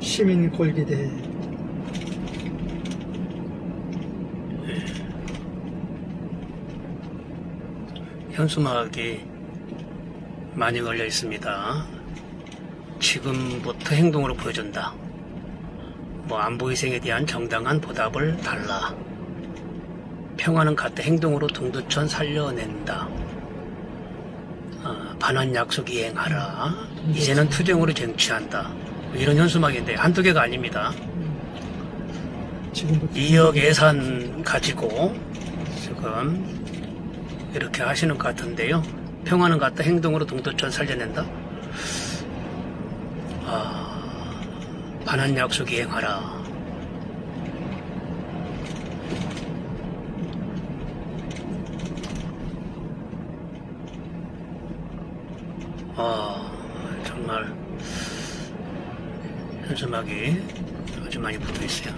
시민 골기대 현수막이 많이 걸려 있습니다. 지금부터 행동으로 보여준다. 뭐 안보위생에 대한 정당한 보답을 달라. 평화는 갖다 행동으로 동두천 살려낸다. 어, 반환 약속 이행하라. 이제는 투쟁으로 쟁취한다. 뭐 이런 현수막인데 한두 개가 아닙니다. 지금부터 2억 예산 가지고 지금 이렇게 하시는 것 같은데요. 평화는 갖다 행동으로 동두천 살려낸다. 아, 반환 약속 이행하라. 아, 정말 현수막이 아주 많이 붙어 있어요.